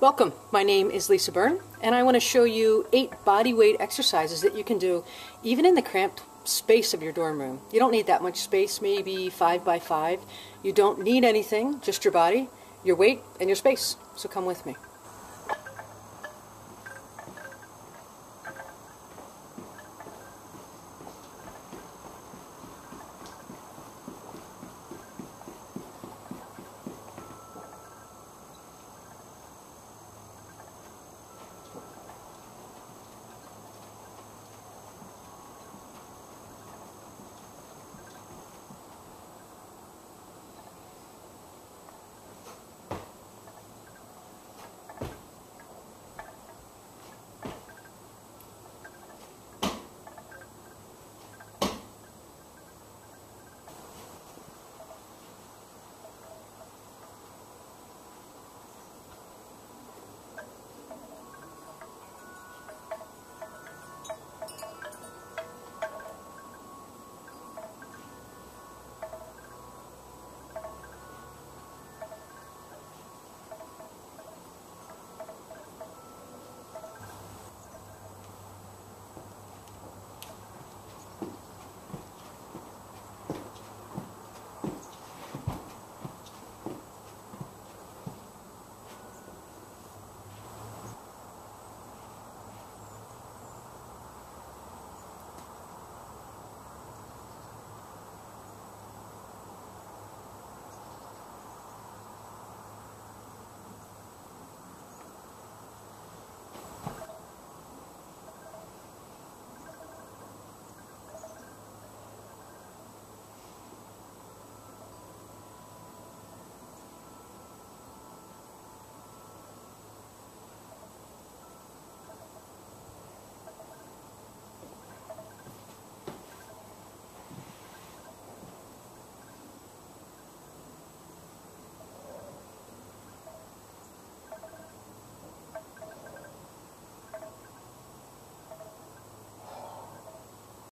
Welcome. My name is Lisa Byrne, and I want to show you eight body weight exercises that you can do even in the cramped space of your dorm room. You don't need that much space, maybe five by five. You don't need anything, just your body, your weight, and your space. So come with me.